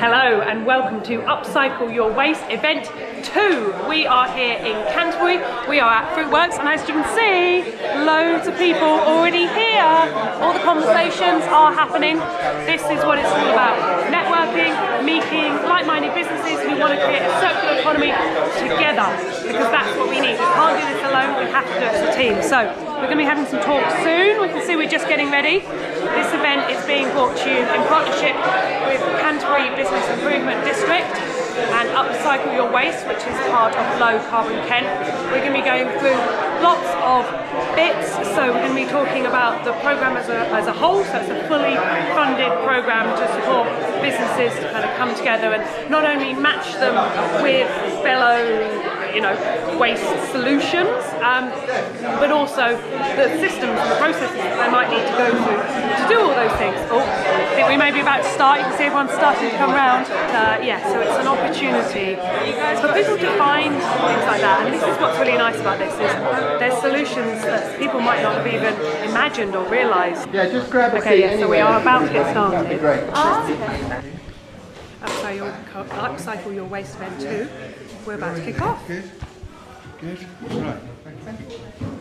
Hello and welcome to Upcycle Your Waste event 2. We are here in Canterbury, we are at Fruitworks and as you can see, loads of people already here. All the conversations are happening. This is what it's all about. Networking, meeting, like-minded businesses who want to create a circular economy together because that's what we need. We can't do this alone, we have to do it as a team. So we're going to be having some talks soon. We can see we're just getting ready. This event is being in partnership with Canterbury Business Improvement District and Upcycle Your Waste, which is part of Low Carbon Kent. We're going to be going through lots of bits, so we're going to be talking about the programme as a, as a whole, so it's a fully funded programme to support businesses to kind of come together and not only match them with fellow you know, waste solutions, um, but also the systems and the processes they might need to go through those things. Oh, I think we may be about to start. You can see everyone's starting to come around. Uh, yeah, so it's an opportunity for people to find things like that. And this is what's really nice about this is there's solutions that people might not have even imagined or realised. Yeah, just grab a Okay, seat yeah, so we are about to get started. That'd be great. Upcycle your, upcycle your waste event two. We're about to kick off. Good. Good. Right. Thank you.